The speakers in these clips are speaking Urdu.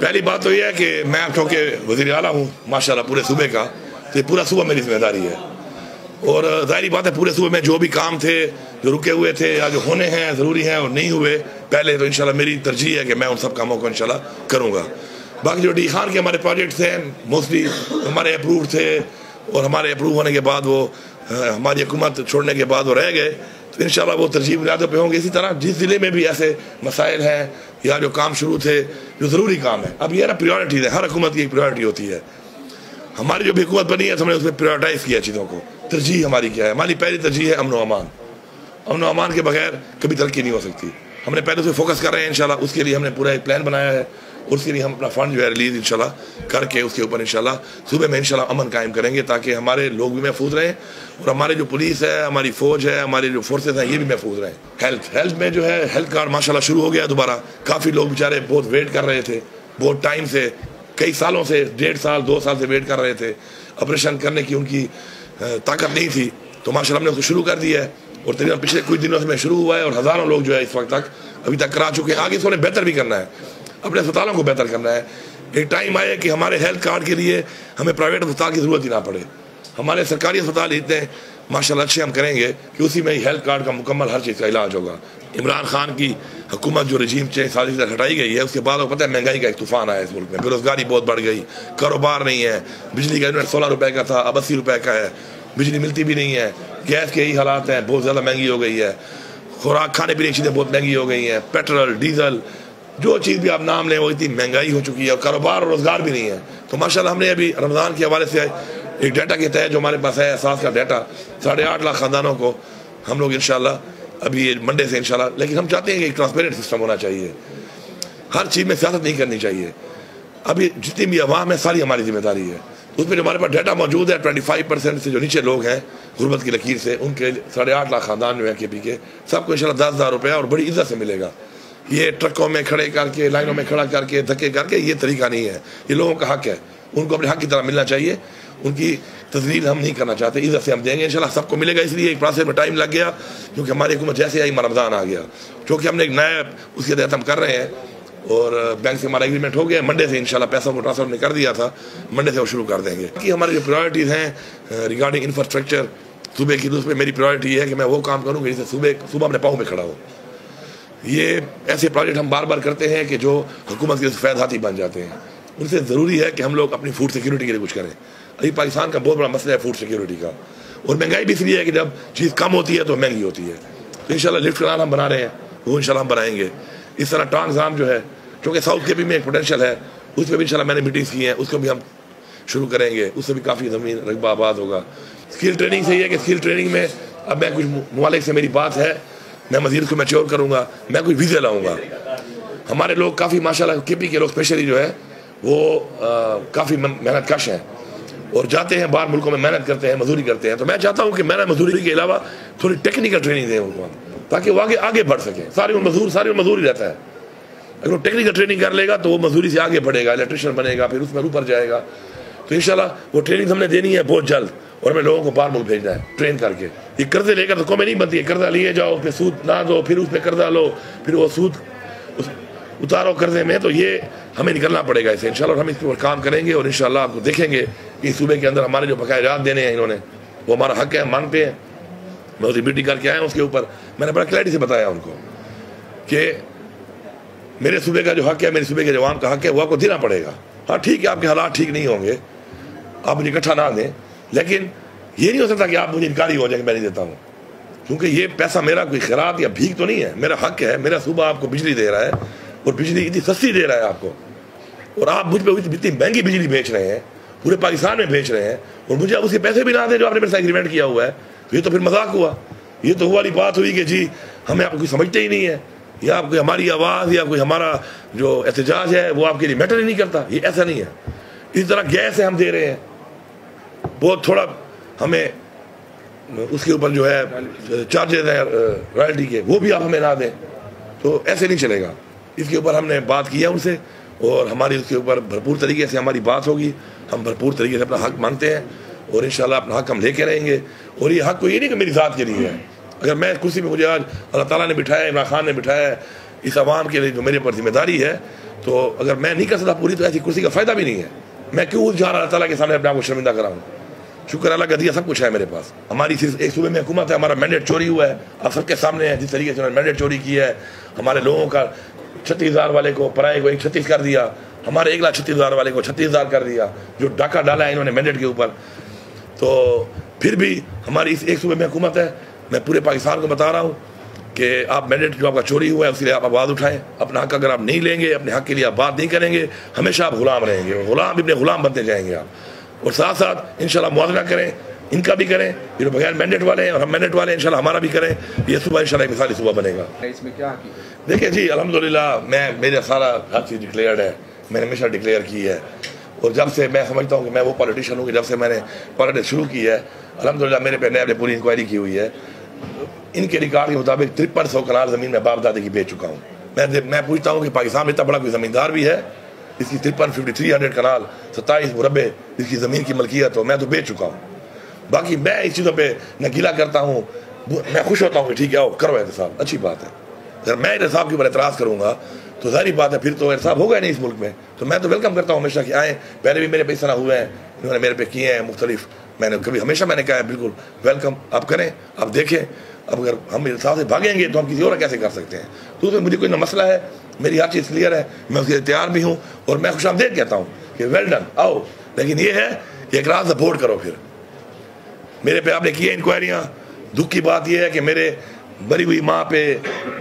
پہلی بات تو یہ ہے کہ میں چونکہ وزیر اعلیٰ ہوں ماشاءاللہ پورے صوبے کا، تو یہ پورا صوبہ میری ذمہ داری ہے۔ اور ظاہری بات ہے پورے صوبے میں جو بھی کام تھے، جو رکے ہوئے تھے، یا جو ہونے ہیں، ضروری ہیں اور نہیں ہوئے، پہلے تو انشاءاللہ میری ترجیح ہے کہ میں ان سب کاموں کو انشاءاللہ کروں گا۔ باقی جو ڈی خان کے ہمارے پروجیکٹس ہیں موسٹلی ہمارے اپروو تھے اور ہمارے اپروو ہونے کے بعد وہ ہماری حکومت چھوڑنے کے بعد وہ رہ گئے، تو انشاءاللہ وہ ترجیح بنیادوں پہ ہوں گے۔ اسی طرح جس ضلع میں بھی ایسے مسائل ہیں یا جو کام شروع تھے، جو ضروری کام ہے۔ اب یہ نا پریورٹیز ہے، ہر حکومت کی ایک پریورٹی ہوتی ہے۔ ہماری جو بھی حکومت بنی ہے تو ہم نے اس میں پریورٹائز کیا چیزوں کو۔ ترجیح ہماری کیا ہے؟ ہماری پہلی ترجیح ہے امن و امان۔ امن و امان کے بغیر کبھی ترقی نہیں ہو سکتی۔ ہم نے پہلے سے فوکس کر رہے ہیں انشاءاللہ، اس کے لیے ہم نے پورا ایک پلان بنایا ہے اس کے لیے ہم اپنا فنڈ جو ہے ریلیز انشاءاللہ کر کے اس کے اوپر انشاءاللہ صوبے میں انشاءاللہ امن قائم کریں گے تاکہ ہمارے لوگ بھی محفوظ رہیں اور ہمارے جو پولیس ہے، ہماری فوج ہے ہماری جو فورسز ہیں، یہ بھی محفوظ رہیں۔ ہیلتھ ہیلتھ میں جو ہے ہیلتھ کارڈ ماشاءاللہ شروع ہو گیا دوبارہ۔ کافی لوگ بیچارے بہت ویٹ کر رہے تھے، بہت ٹائم سے، کئی سالوں سے، ڈیڑھ سال، دو سال سے ویٹ کر رہے تھے۔ آپریشن کرنے کی ان کی طاقت نہیں تھی۔ تو ماشاءاللہ ہم نے اس کو شروع کر دیا ہے۔ اور تقریباً پچھلے کچھ دنوں سے میں شروع ہوا ہے اور ہزاروں لوگ جو ہے اس وقت تک ابھی تک کرا چکے ہیں آگے اس کو بہتر بھی کرنا ہے، اپنے اسپتالوں کو بہتر کرنا ہے۔ ایک ٹائم آئے کہ ہمارے ہیلتھ کارڈ کے لیے ہمیں پرائیویٹ اسپتال کی ضرورت ہی نہ پڑے۔ ہمارے سرکاری اسپتال اتنے ماشاء اللہ اچھے ہم کریں گے کہ اسی میں ہی ہیلتھ کارڈ کا مکمل ہر چیز کا علاج ہوگا۔ عمران خان کی حکومت جو رجیم چینج سازی تک ہٹائی گئی ہے، اس کے بعد وہ پتہ ہے مہنگائی کا ایک طوفان آیا اس ملک میں۔ بے روزگاری بہت بڑھ گئی، کاروبار نہیں ہے۔ بجلی کا یونٹ سولہ روپے کا تھا، اب اسی روپے کا ہے۔ بجلی ملتی بھی نہیں ہے۔ گیس کے یہی حالات ہیں، بہت زیادہ مہنگی ہو گئی ہے۔ خوراک، کھانے پینے کی چیزیں بہت مہنگی ہو گئی ہیں۔ پیٹرول، ڈیزل، جو چیز بھی آپ نام لیں، وہ اتنی مہنگائی ہو چکی ہے اور کاروبار اور روزگار بھی نہیں ہے۔ تو ماشاءاللہ ہم نے ابھی رمضان کے حوالے سے ایک ڈیٹا کے تحت جو ہمارے پاس ہے، احساس کا ڈیٹا، ساڑھے آٹھ لاکھ خاندانوں کو ہم لوگ انشاءاللہ ابھی یہ منڈے سے انشاءاللہ، لیکن ہم چاہتے ہیں کہ ایک ٹرانسپیرنٹ سسٹم ہونا چاہیے۔ ہر چیز میں سیاست نہیں کرنی چاہیے۔ ابھی جتنی بھی عوام ہے، ساری ہماری ذمہ داری ہے۔ اس میں جو ہمارے پاس ڈیٹا موجود ہے ٹوئنٹی فائیو پرسینٹ سے جو نیچے لوگ ہیں، غربت کی لکیر سے، ان کے ساڑھے آٹھ لاکھ خاندان جو ہیں کے پی کے، سب کو انشاءاللہ دس ہزار روپیہ اور بڑی عزت سے ملے گا۔ یہ ٹرکوں میں کھڑے کر کے، لائنوں میں کھڑا کر کے، دھکے کر کے، یہ طریقہ نہیں ہے۔ یہ لوگوں کا حق ہے۔ ان کو اپنے حق کی طرح ملنا چاہیے۔ ان کی تزلیل ہم نہیں کرنا چاہتے۔ عزت سے ہم دیں گے، انشاءاللہ سب کو ملے گا۔ اس لیے ایک پروسیس میں ٹائم لگ گیا، کیونکہ ہماری حکومت جیسے آئی رمضان آ گیا۔ چونکہ ہم نے ایک نیا اس کے تحت ہم کر رہے ہیں۔ اور بینک سے ہمارا ایگریمنٹ ہو گیا منڈے سے انشاءاللہ پیسوں کو ٹرانسفر نے کر دیا تھا منڈے سے وہ شروع کر دیں گے۔ کہ ہماری جو پرائرٹیز ہیں ریگارڈنگ انفراسٹرکچر صوبے کی تو اس میں میری پرائرٹی یہ ہے کہ میں وہ کام کروں گا جسے صوبے صبح اپنے پاؤں میں کھڑا ہوں یہ ایسے پروجیکٹ ہم بار بار کرتے ہیں کہ جو حکومت کے سفید ہاتھی بن جاتے ہیں۔ ان سے ضروری ہے کہ ہم لوگ اپنی فوڈ سیکیورٹی کے لیے کچھ کریں۔ ابھی پاکستان کا بہت بڑا مسئلہ ہے فوڈ سیکیورٹی کا۔ اور مہنگائی بھی اس لیے ہے کہ جب چیز کم ہوتی ہے تو مہنگی ہوتی ہے۔ تو ان شاء اللہ لفٹ کنال ہم بنا رہے ہیں، وہ ان شاء اللہ ہم بنائیں گے۔ اس طرح ٹانگزام جو ہے کیونکہ ساؤتھ کے بھی میں ایک پوٹینشیل ہے، اس پہ بھی ان شاء اللہ میں نے میٹنگس کی ہیں، اس کو بھی ہم شروع کریں گے، اس سے بھی کافی زمین رقبہ آباد ہوگا۔ اسکل ٹریننگ سے یہ ہے کہ اسکل ٹریننگ میں اب میں کچھ ممالک سے میری بات ہے، میں مزید کو میچور کروں گا، میں کچھ ویزے لاؤں گا۔ ہمارے لوگ کافی ماشاء اللہ کے پی کے لوگ اسپیشلی جو ہے، وہ کافی محنت کش ہیں۔ اور جاتے ہیں باہر ملکوں میں، محنت کرتے ہیں، مزدوری کرتے ہیں۔ تو میں چاہتا ہوں کہ محنت مزدوری کے علاوہ تھوڑی ٹیکنیکل ٹریننگ دیں ان کو، تاکہ وہ آگے آگے بڑھ سکیں۔ ساری مزدور ساری مزدور ہی رہتا ہے۔ اگر وہ ٹیکنیکل ٹریننگ کر لے گا تو وہ مزدوری سے آگے بڑھے گا الیکٹریشین بنے گا، پھر اس میں اوپر جائے گا۔ تو انشاءاللہ وہ ٹریننگ ہم نے دینی ہے بہت جلد اور ہمیں لوگوں کو باہر ملک بھیجنا ہے ٹرین کر کے۔ یہ قرضے لے کر تو قومیں نہیں بنتی ہے قرضہ لیے جاؤ پھر سود نہ دو، پھر اس پہ قرضہ لو، پھر وہ سود اتارو قرضے میں۔ تو یہ ہمیں نکلنا پڑے گا اسے۔ انشاءاللہ اور ہم اس کے اوپر کام کریں گے اور انشاءاللہ آپ کو دیکھیں گے کہ صوبے کے اندر ہمارے جو بقایا جات دینے ہیں انہوں نے، وہ ہمارا حق ہے مانگتے ہیں۔ میں اسے میٹنگ کر کے آیا ہوں اس کے اوپر۔ میں نے بڑا کلیئرٹی سے بتایا ان کو کہ میرے صوبے کا جو حق ہے، میرے صوبے کے جوان کا حق ہے، وہ آپ کو دینا پڑے گا۔ ہاں ٹھیک ہے، آپ کے حالات ٹھیک نہیں ہوں گے۔ آپ مجھے اکٹھا نہ دیں لیکن یہ نہیں ہو سکتا کہ آپ مجھے انکاری ہو جائے کہ میں نہیں دیتا ہوں۔ کیونکہ یہ پیسہ میرا کوئی خیرات یا بھیک تو نہیں ہے۔ میرا حق ہے، میرا صوبہ آپ کو بجلی دے رہا ہے اور بجلی اتنی سستی دے رہا ہے آپ کو۔ اور آپ مجھ پہ اتنی مہنگی بجلی بیچ رہے ہیں، پورے پاکستان میں بیچ رہے ہیں اور مجھے اب اس کے پیسے بھی نہ دیں جو آپ نے میرے ساتھ ایگریمنٹ کیا ہوا ہے۔ یہ تو پھر مذاق ہوا۔ یہ تو والی بات ہوئی کہ جی ہمیں آپ کو کوئی سمجھتے ہی نہیں ہے۔ یا آپ کو ہماری آواز، یا کوئی ہمارا جو احتجاج ہے، وہ آپ کے لیے میٹر ہی نہیں کرتا۔ یہ ایسا نہیں ہے۔ اس طرح گیس ہے ہم دے رہے ہیں۔ بہت تھوڑا ہمیں اس کے اوپر جو ہے چارجز ہیں رائلٹی کے، وہ بھی آپ ہمیں نہ دیں۔ تو ایسے نہیں چلے گا۔ اس کے اوپر ہم نے بات کیا ان سے۔ اور ہماری اس کے اوپر بھرپور طریقے سے ہماری بات ہوگی۔ ہم بھرپور طریقے سے اپنا حق مانگتے ہیں۔ اور انشاءاللہ اپنا حق ہم لے کے رہیں گے۔ اور یہ حق کو یہ نہیں کہ میری ذات کے لیے ہے۔ اگر میں کرسی پہ مجھے آج اللہ تعالیٰ نے بٹھایا، عمران خان نے بٹھایا ہے اس عوام کے لیے جو میرے پر ذمہ داری ہے، تو اگر میں نہیں کر سکتا پوری، تو ایسی کرسی کا فائدہ بھی نہیں ہے۔ میں کیوں جا رہا اللہ تعالیٰ کے سامنے اپنے آپ کو شرمندہ کراؤں؟ شکر اللہ کا دیا سب کچھ ہے میرے پاس۔ ہماری صرف ایک صوبے میں حکومت ہے، ہمارا مینڈیٹ چوری ہوا ہے۔ آپ سب کے سامنے ہے، جس طریقے سے انہوں نے مینڈیٹ چوری کی ہے۔ ہمارے لوگوں کا چھتیس ہزار والے کو، پرائے کو ایک چھتیس کر دیا۔ ہمارے ایک لاکھ چھتیس ہزار والے کو چھتیس ہزار کر دیا۔ جو ڈاکہ ڈالا ہے انہوں نے مینڈیٹ کے اوپر۔ تو پھر بھی ہماری اس ایک صوبے میں حکومت ہے۔ میں پورے پاکستان کو بتا رہا ہوں کہ آپ مینڈیٹ جو آپ کا چوری ہوا ہے اس لیے آپ آواز اٹھائیں۔ اپنا حق اگر آپ نہیں لیں گے اپنے حق کے لیے آپ بات نہیں کریں گے ہمیشہ آپ غلام رہیں گے۔ غلام اپنے غلام بنتے جائیں گے آپ۔ اور ساتھ ساتھ انشاءاللہ موازنہ کریں ان کا بھی کریں۔ جو بغیر مینڈیٹ والے ہیں اور ہم مینڈیٹ والے ہیں انشاءاللہ ہمارا بھی کریں۔ یہ صبح انشاءاللہ ایک مثالی صبح بنے گا۔ اس میں کیا دیکھیں جی الحمدللہ میں میرا سارا ہر چیز ڈکلیئرڈ ہے۔ میں نے ہمیشہ ڈکلیئر کی ہے۔ اور جب سے میں سمجھتا ہوں کہ میں وہ پالیٹیشین ہوں کہ جب سے میں نے پالیٹکس شروع کی ہے الحمدللہ میرے پہ نیب نے پوری انکوائری کی ہوئی ہے۔ ان کے ریکارڈ کے مطابق ترپن سو کنال زمین میں باپ دادے کی بیچ چکا ہوں۔ میں میں پوچھتا ہوں کہ پاکستان میں اتنا بڑا کوئی زمیندار بھی ہے، اس کی ترپن ففٹی تھری ہنڈریڈ کنال ستائیس مربع اس کی زمین کی ملکیت ہو میں تو بیچ چکا ہوں۔ باقی میں اس چیزوں پہ نہ گیلا کرتا ہوں۔ میں خوش ہوتا ہوں کہ ٹھیک ہے، آؤ، کرو احتساب۔ اچھی بات ہے۔ اگر میں احتساب کے اوپر اعتراض کروں گا تو ظاہری بات ہے، پھر تو احتساب ہوگا نہیں اس ملک میں۔ تو میں تو ویلکم کرتا ہوں ہمیشہ کہ آئیں۔ پہلے بھی میرے پہ اس طرح ہوئے ہیں، انہوں نے میرے پہ کیے ہیں مختلف۔ میں نے کبھی، ہمیشہ میں نے کہا ہے، بالکل ویلکم آپ کریں، آپ دیکھیں۔ اب اگر ہم انصاف سے بھاگیں گے تو ہم کسی اور کیسے کر سکتے ہیں؟ تو اس میں مجھے کوئی نہ مسئلہ ہے، میری ہر چیز کلیئر ہے، میں اس کے تیار بھی ہوں اور میں خوش آمدید کہتا ہوں کہ ویل ڈن آؤ۔ لیکن یہ ہے کہ ایک رات سپورٹ کرو پھر۔ میرے پہ آپ نے کیے انکوائریاں دکھ کی بات یہ ہے کہ میرے بری ہوئی ماں پہ،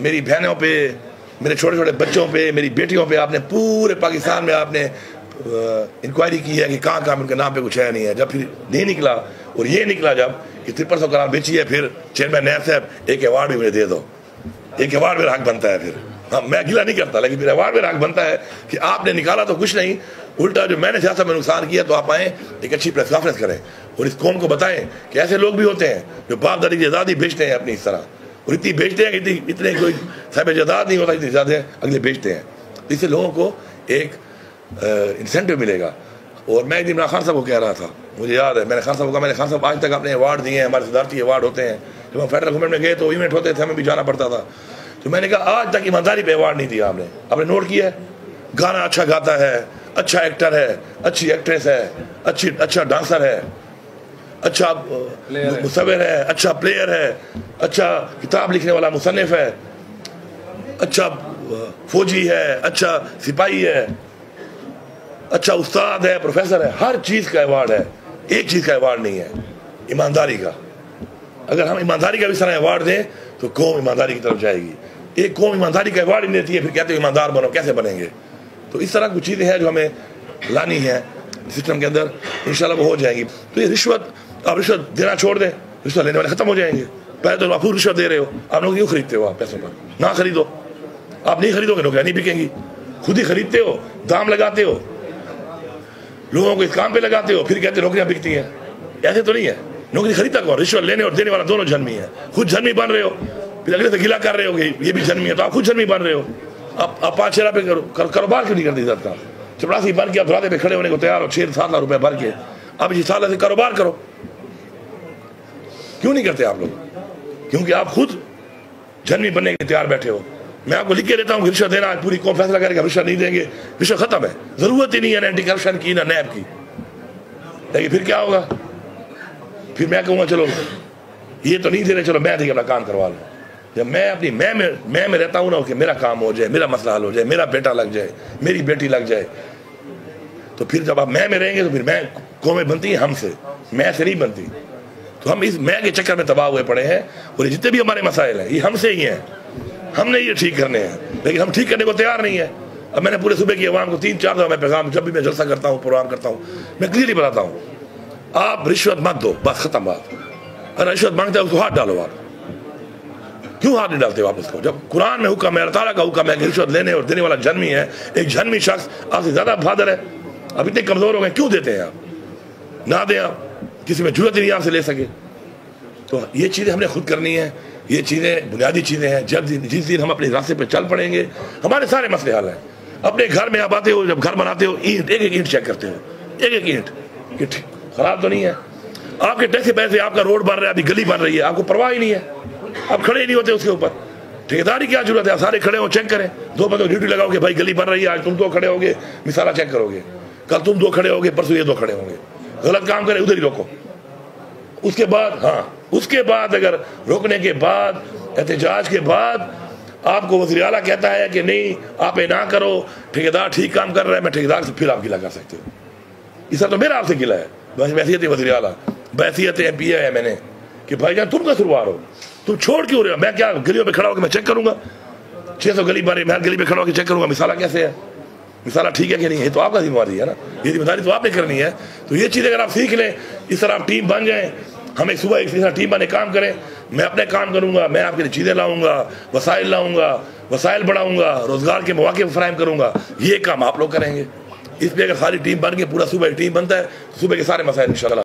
میری بہنوں پہ، میرے چھوٹے چھوٹے بچوں پہ، میری بیٹیوں پہ آپ نے پورے پاکستان میں آپ نے انکوائری کی ہے کہ کہاں کہاں ان کے نام پہ کچھ ہے نہیں ہے۔ جب پھر نہیں نکلا اور یہ نکلا جبکہ ترپن سو کنال بیچی ہے، پھر چیئرمین نیب صاحب ایک ایوارڈ بھی مجھے دے دو۔ ایک ایوارڈ میرا حق بنتا ہے پھر۔ ہاں میں گلا نہیں کرتا، لیکن پھر ایوارڈ میرا حق بنتا ہے کہ آپ نے نکالا تو کچھ نہیں۔ الٹا جو میں نے سیاست میں نقصان کیا تو آپ آئیں، ایک اچھی پریس کانفرنس کریں اور اس قوم کو بتائیں کہ ایسے لوگ بھی ہوتے ہیں جو باپ دادی کی آزادی بیچتے ہیں اپنی اس طرح۔ اور اتنی بیچتے ہیں کہ اتنی اتنے کوئی صاحب جداد نہیں ہوتا، اتنی زیادہ اگلے بیچتے ہیں۔ اس سے لوگوں کو ایک انسینٹیو ملے گا۔ اور میں ایک دن عمران خان صاحب کو کہہ رہا تھا مجھے یاد ہے میں نے خان صاحب کو کہا میں نے خان صاحب آج تک اپنے ایوارڈ دیے ہیں ہمارے صدارتی ایوارڈ ہوتے ہیں۔ جب ہم فیڈرل گورنمنٹ میں گئے تو ایونٹ ہوتے تھے ہمیں بھی جانا پڑتا تھا۔ تو میں نے کہا آج تک ایمانداری پہ ایوارڈ نہیں دیا آپ نے۔ آپ نے نوٹ کیا ہے؟ گانا اچھا گاتا ہے اچھا ایکٹر ہے اچھی ایکٹریس ہے اچھی اچھا ڈانسر ہے اچھا مصور ہے اچھا پلیئر ہے اچھا کتاب لکھنے والا مصنف ہے اچھا فوجی ہے اچھا سپاہی ہے۔ اچھا استاد ہے، پروفیسر ہے، ہر چیز کا ایوارڈ ہے۔ ایک چیز کا ایوارڈ نہیں ہے، ایمانداری کا۔ اگر ہم ایمانداری کا بھی سارا ایوارڈ دیں، تو قوم ایمانداری کی طرف جائے گی۔ ایک قوم ایمانداری کا ایوارڈ نہیں دیتی ہے، پھر کہتے ہیں ایماندار بنو، کیسے بنیں گے؟ تو اس طرح کچھ چیزیں ہیں جو ہمیں لانی ہیں سسٹم کے اندر۔ انشاءاللہ وہ ہو جائیں گی۔ تو یہ رشوت، آپ رشوت دینا چھوڑ دیں، رشوت لینے والے ختم ہو جائیں گے۔ پہلے تو آپ خود رشوت دے رہے ہو، آپ لوگ کیوں خریدتے ہو آپ پیسوں پر؟ نہ خریدو۔ آپ نہیں خریدو گے، نوکریاں نہیں بکیں گی۔ خود ہی خریدتے ہو، دام لگاتے ہو۔ لوگوں کو اس کام پہ لگاتے ہو، پھر کہتے نوکریاں بکتی ہیں۔ ایسے تو نہیں ہے۔ نوکری خریدتا کون؟ رشوت لینے اور دینے والا دونوں جنمی ہے خود جنمی بن رہے ہو۔ پھر اگلے سے گلا کر رہے ہو یہ بھی جنمی ہے۔ تو آپ خود جنمی بن رہے ہو۔ آپ آپ پانچ چھ لاکھ پہ کاروبار کیوں نہیں کرتے عزت کا چپڑاسی بن کے آپ دھراتے پہ کھڑے ہونے کو تیار ہو چھ سات لاکھ روپے بھر کے۔ آپ اسی سال سے کاروبار کرو۔ کیوں نہیں کرتے آپ لوگ؟ کیونکہ آپ خود جنمی بننے کے تیار بیٹھے ہو۔ میں آپ کو لکھ کے دیتا ہوں کہ رشوت دینا پوری قوم فیصلہ کرے گا، رشوت نہیں دیں گے، رشوت ختم ہے۔ ضرورت ہی نہیں ہے اینٹی کرپشن کی، نہ نیب کی۔ لیکن پھر کیا ہوگا؟ پھر میں کہوں گا، چلو، یہ تو نہیں دے رہے، چلو میں اپنا کام کروا لوں۔ جب میں اپنی میں میں میں رہتا ہوں نا، کہ میرا کام ہو جائے، میرا مسئلہ حل ہو جائے، میرا بیٹا لگ جائے، میری بیٹی لگ جائے۔ تو پھر جب آپ میں میں رہیں گے تو پھر میں قومیں بنتی ہیں ہم سے، میں سے نہیں بنتی۔ تو ہم اس میں کے چکر میں تباہ ہوئے پڑے ہیں اور یہ جتنے بھی ہمارے مسائل ہیں، یہ ہم سے ہی ہیں۔ ہم نے یہ ٹھیک کرنے ہیں، لیکن ہم ٹھیک کرنے کو تیار نہیں ہے اب میں نے پورے صبح کی عوام کو تین چار دفعہ میں پیغام، جب بھی میں جلسہ کرتا ہوں، پروگرام کرتا ہوں، میں کلیئرلی بتاتا ہوں۔ آپ رشوت مت دو بس ختم بات۔ اگر رشوت مانگتے ہو تو ہاتھ ڈالو آپ۔ کیوں ہاتھ نہیں ڈالتے واپس کو جب قرآن میں حکم ہے، اللہ تعالیٰ کا حکم ہے کہ رشوت لینے اور دینے والا جنمی ہے، ایک جنمی شخص آپ سے زیادہ بہادر ہے۔ اب اتنے کمزور ہو گئے، کیوں دیتے ہیں آپ؟ نہ دیں آپ، کسی میں ضرورت نہیں آپ سے لے سکے۔ تو یہ چیزیں ہم نے خود کرنی ہے یہ چیزیں بنیادی چیزیں ہیں۔ جب جس دن ہم اپنے راستے پہ چل پڑیں گے، ہمارے سارے مسئلے حل ہیں۔ اپنے گھر میں آپ آتے ہو، جب گھر بناتے ہو، اینٹ ایک ایک اینٹ چیک کرتے ہو۔ ایک ایک اینٹ۔ کہ خراب تو نہیں ہے۔ آپ کے ٹیکسی پیسے، آپ کا روڈ بن رہا ہے، ابھی گلی بن رہی ہے۔ آپ کو پرواہ ہی نہیں ہے۔ آپ کھڑے ہی نہیں ہوتے اس کے اوپر۔ ٹھیکیدار کیا ضرورت ہے؟ سارے کھڑے ہو چیک کریں۔ دو بندوں ڈیوٹی لگاؤ گے، بھائی گلی بن رہی ہے، آج تم دو کھڑے ہوگے، مثالہ چیک کرو گے۔ کل تم دو کھڑے ہوگے، پرسوں یہ دو کھڑے ہوں گے۔ غلط کام کرے ادھر ہی روکو اس کے بعد ہاں۔ اس کے بعد اگر روکنے کے بعد، احتجاج کے بعد آپ کو وزیر اعلیٰ کہتا ہے کہ نہیں، آپ یہ نہ کرو ٹھیکیدار ٹھیک کام کر رہا ہے، میں ٹھیکیدار سے پھر آپ گلا کر سکتے ہوں۔ اس تو میرا آپ سے گلا ہے۔ بس بحثیت وزیر اعلیٰ۔ بحثیت ایم پی ہے میں نے کہ بھائی جان، تم کا سروار ہو۔ تم چھوڑ کیوں رہے ہو؟ میں کیا گلیوں پہ کھڑا ہو کے میں چیک کروں گا؟ چھ سو گلی بارے میں گلی پہ کھڑا ہو کے چیک کروں گا، مثالہ کیسے ہے؟ مثالہ ٹھیک ہے کہ نہیں؟ یہ تو آپ کا ذمہ داری ہے نا۔ یہ ذمہ داری تو آپ نے کرنی ہے۔ تو یہ چیز اگر آپ سیکھ لیں، اس طرح آپ ٹیم بن جائیں ہم ایک صبح ایک طرح ٹیم بنے کام کریں۔ میں اپنے کام کروں گا، میں آپ کے لیے چیزیں لاؤں گا، وسائل لاؤں گا، وسائل بڑھاؤں گا، روزگار کے مواقع فراہم کروں گا۔ یہ کام آپ لوگ کریں گے۔ اس پہ اگر ساری ٹیم بن کے پورا صبح ایک ٹیم بنتا ہے، صبح کے سارے مسائل انشاءاللہ۔